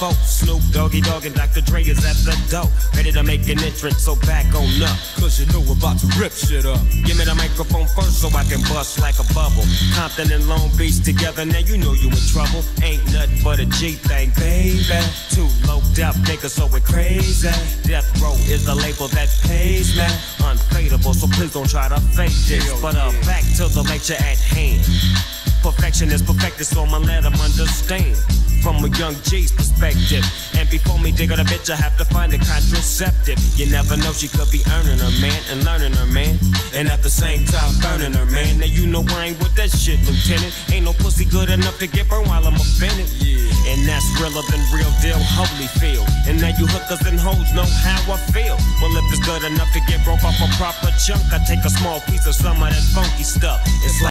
folks. Snoop Doggy Dogg and Dr. Dre is at the door. Ready to make an entrance, so back on up. Cause you know we're about to rip shit up. Give me the microphone first so I can bust like a bubble. Compton and Long Beach together, now you know you in trouble. Ain't nothing but a G thing, baby. Too low death niggas so we crazy. Death Row is the label that pays me. Unfadable, so please don't try to fake this. But uh, back to the lecture at hand. Perfection is perfected, so I'ma let them understand. From a young G's perspective. And before me dig on a bitch, I have to find a contraceptive. You never know, she could be earning her man and learning her man. And at the same time, burning her man. Now you know I ain't with that shit, Lieutenant. Ain't no pussy good enough to get burned while I'm offended. Yeah. And that's realer than real deal, Holyfield. And now you hookers and hoes know how I feel. Well, if it's good enough to get broke off a proper chunk, I take a small piece of some of that funky stuff. It's like